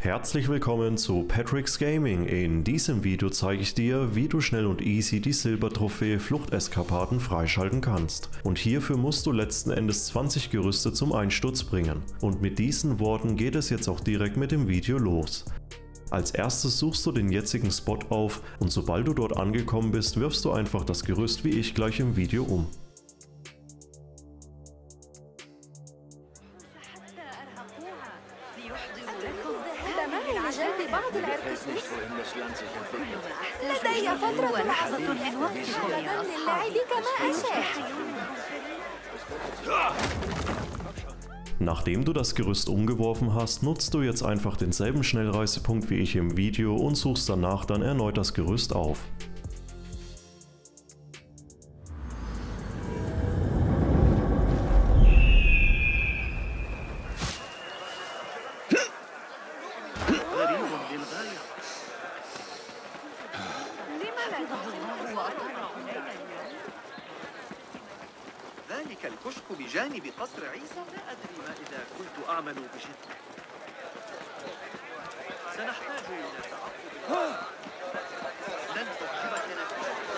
Herzlich willkommen zu Patrick's Gaming. In diesem Video zeige ich dir, wie du schnell und easy die Silbertrophäe Fluchteskapaden freischalten kannst. Und hierfür musst du letzten Endes 20 Gerüste zum Einsturz bringen. Und mit diesen Worten geht es jetzt auch direkt mit dem Video los. Als erstes suchst du den jetzigen Spot auf und sobald du dort angekommen bist, wirfst du einfach das Gerüst wie ich gleich im Video um. معي لجلب بعض العرقسوس لدي فترة العصر أبدا للعب كما أشاء Nachdem du das Gerüst umgeworfen hast, nutzt du jetzt einfach denselben Schnellreisepunkt wie ich im Video und suchst danach dann erneut das Gerüst auf. ذلك الكشك بجانب قصر عيسى. لا أدري ما إذا كنت أعمل بجد. سنحتاج إلى تعقب لن تعجبك نتيجة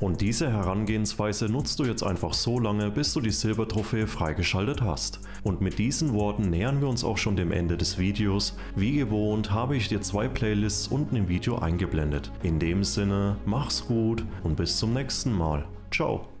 Und diese Herangehensweise nutzt du jetzt einfach so lange, bis du die Silbertrophäe freigeschaltet hast. Und mit diesen Worten nähern wir uns auch schon dem Ende des Videos. Wie gewohnt habe ich dir zwei Playlists unten im Video eingeblendet. In dem Sinne, mach's gut und bis zum nächsten Mal. Ciao.